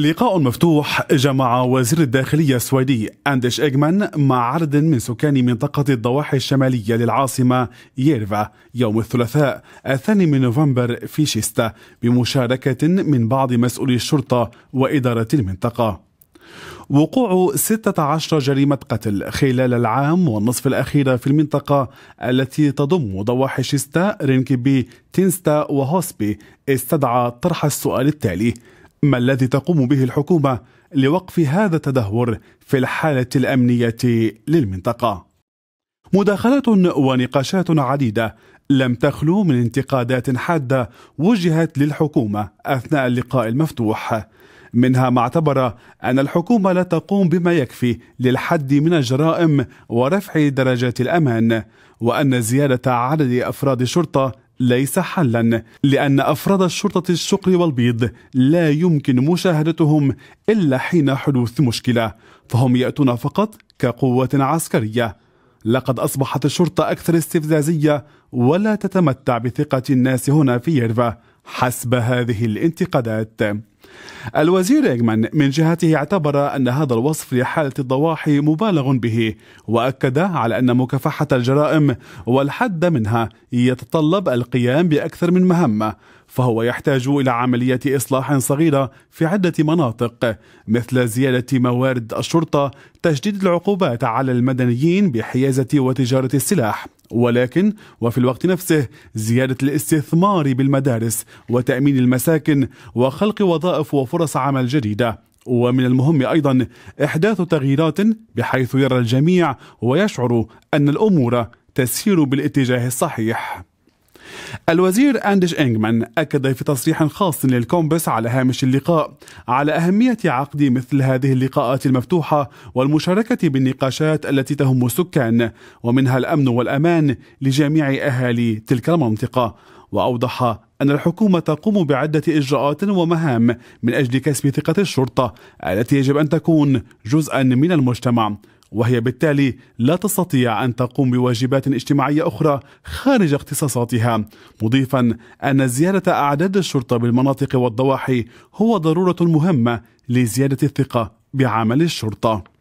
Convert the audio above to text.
لقاء مفتوح جمع وزير الداخلية السويدي أندش إيغمان مع عدد من سكان منطقة الضواحي الشمالية للعاصمة ييرفا يوم الثلاثاء الثاني من نوفمبر في شيستا بمشاركة من بعض مسؤولي الشرطة وإدارة المنطقة. وقوع 16 جريمة قتل خلال العام والنصف الأخير في المنطقة التي تضم ضواحي شيستا رينكبي تينستا وهوسبي استدعى طرح السؤال التالي ما الذي تقوم به الحكومة لوقف هذا التدهور في الحالة الأمنية للمنطقة؟ مداخلات ونقاشات عديدة لم تخلو من انتقادات حادة وجهت للحكومة أثناء اللقاء المفتوح منها ما اعتبر أن الحكومة لا تقوم بما يكفي للحد من الجرائم ورفع درجات الأمان وأن زيادة عدد أفراد الشرطة ليس حلا لأن أفراد الشرطة الشقر والبيض لا يمكن مشاهدتهم إلا حين حدوث مشكلة فهم يأتون فقط كقوة عسكرية. لقد أصبحت الشرطة أكثر استفزازية ولا تتمتع بثقة الناس هنا في يرفا حسب هذه الانتقادات. الوزير إيغمان من جهته اعتبر أن هذا الوصف لحالة الضواحي مبالغ به وأكد على أن مكافحة الجرائم والحد منها يتطلب القيام بأكثر من مهمة فهو يحتاج إلى عملية إصلاح صغيرة في عدة مناطق مثل زيادة موارد الشرطة تشديد العقوبات على المدنيين بحيازة وتجارة السلاح ولكن وفي الوقت نفسه زيادة الاستثمار بالمدارس وتأمين المساكن وخلق وظائف وفرص عمل جديدة. ومن المهم أيضا إحداث تغييرات بحيث يرى الجميع ويشعر أن الأمور تسير بالاتجاه الصحيح. الوزير أندش إنجمان أكد في تصريح خاص للكومبس على هامش اللقاء على أهمية عقد مثل هذه اللقاءات المفتوحة والمشاركة بالنقاشات التي تهم السكان ومنها الأمن والأمان لجميع أهالي تلك المنطقة. وأوضح أن الحكومة تقوم بعدة إجراءات ومهام من أجل كسب ثقة الشرطة التي يجب أن تكون جزءا من المجتمع. وهي بالتالي لا تستطيع أن تقوم بواجبات اجتماعية أخرى خارج اختصاصاتها مضيفا أن زيادة أعداد الشرطة بالمناطق والضواحي هو ضرورة مهمة لزيادة الثقة بعمل الشرطة.